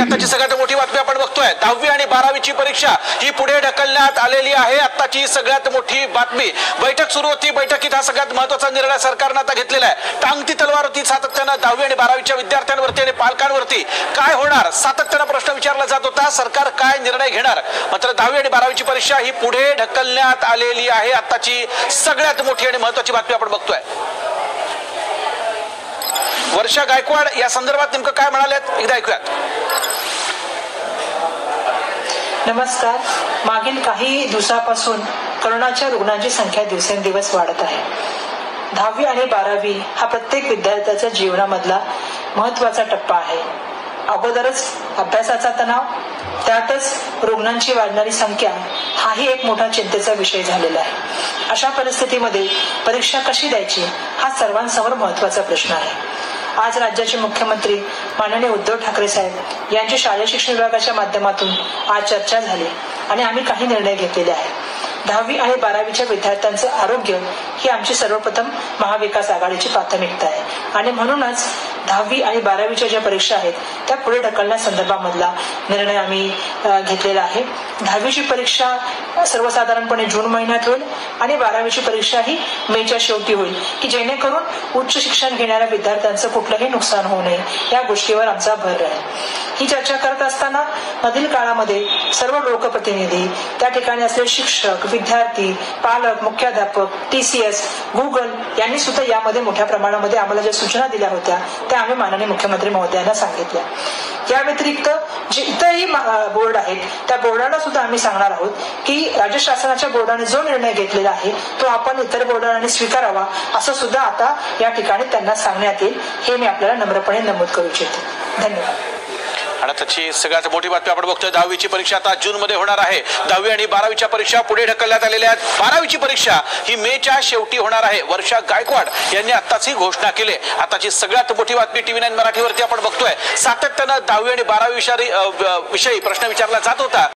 आताची सगळ्यात मोठी बातमी आपण बघतोय. दहावी आणि बारावीची परीक्षा ही पुढे ढकलण्यात आलेली आहे. आताची सगळ्यात मोठी बातमी. बैठक सुरू होती. बैठकीत हा सगळ्यात महत्त्वाचा निर्णय सरकारनं आता घेतलेला आहे. टांगती तलवार होती सातत्यानं दहावी आणि बारावीच्या विद्यार्थ्यांवरती आणि पालकांवरती. काय होणार? सातत्यानं प्रश्न विचारला जात होता. सरकार काय निर्णय घेणार? मात्र दहावी आणि बारावीची परीक्षा ही पुढे ढकलण्यात आलेली आहे. आताची सगळ्यात मोठी आणि महत्वाची बातमी आपण बघतोय. वर्षा गायकवाड या संदर्भात नेमकं काय म्हणाल्यात एकदा ऐकूयात. नमस्कार. मागील काही दिवसापासून करोनाच्या रुग्णांची संख्या दिवसेंदिवस वाढत आहे. दहावी आणि बारावी हा प्रत्येक विद्यार्थ्याच्या जीवनामधला महत्त्वाचा टप्पा आहे. अगोदरच अभ्यासाचा तणाव त्यातच रुग्णांची वाढणारी संख्या हाही एक मोठा चिंतेचा विषय झालेला आहे. अशा परिस्थितीमध्ये परीक्षा कशी द्यायची हा सर्वांसमोर महत्त्वाचा प्रश्न आहे. आज राज्याचे मुख्यमंत्री माननीय उद्धव ठाकरे साहेब यांची शालेय शिक्षण विभागाच्या माध्यमातून आज चर्चा झाली आणि आम्ही काही निर्णय घेतलेले आहेत. दहावी आणि बारावीच्या विद्यार्थ्यांचं आरोग्य ही आमची सर्वप्रथम महाविकास आघाडीची प्राथमिकता आहे. आणि म्हणूनच दहावी आणि बारावीच्या ज्या परीक्षा आहेत त्या पुढे ढकलण्यासंदर्भामधला निर्णय आम्ही घेतलेला आहे. दहावीची परीक्षा सर्वसाधारणपणे जून महिन्यात होईल आणि बारावीची परीक्षा ही मेच्या शेवटी होईल. की जेणेकरून उच्च शिक्षण घेणाऱ्या विद्यार्थ्यांचं कुठलंही नुकसान होऊ नये या गोष्टीवर आमचा भर राहील. ही चर्चा करत असताना मधील काळामध्ये सर्व लोकप्रतिनिधी त्या ठिकाणी असलेले शिक्षक विद्यार्थी पालक मुख्याध्यापक टी सी एस गुगल यांनी सुद्धा यामध्ये मोठ्या प्रमाणामध्ये आम्हाला ज्या सूचना दिल्या होत्या त्या आम्ही माननीय मुख्यमंत्री महोदयांना सांगितल्या. या व्यतिरिक्त जे इतरही बोर्ड आहेत त्या बोर्डांना सुद्धा आम्ही सांगणार आहोत की राज्य शासनाच्या बोर्डाने जो निर्णय घेतलेला आहे तो आपण इतर बोर्डाने स्वीकारावा असं सुद्धा आता या ठिकाणी त्यांना सांगण्यात येईल हे मी आपल्याला नम्रपणे नमूद करू इच्छिते. धन्यवाद. आणि त्याची सगळ्यात मोठी बातमी आपण बघतोय दहावीची परीक्षा आता जून मध्ये होणार आहे. दहावी आणि बारावीच्या परीक्षा पुढे ढकलण्यात आलेल्या आहेत. बारावीची परीक्षा ही मेच्या शेवटी होणार आहे. वर्षा गायकवाड यांनी आताच ही घोषणा केली. आताची सगळ्यात मोठी बातमी टीव्ही नाईन मराठीवरती आपण बघतोय. सातत्यानं दहावी आणि बारावी विषयी विषयी प्रश्न विचारला जात होता.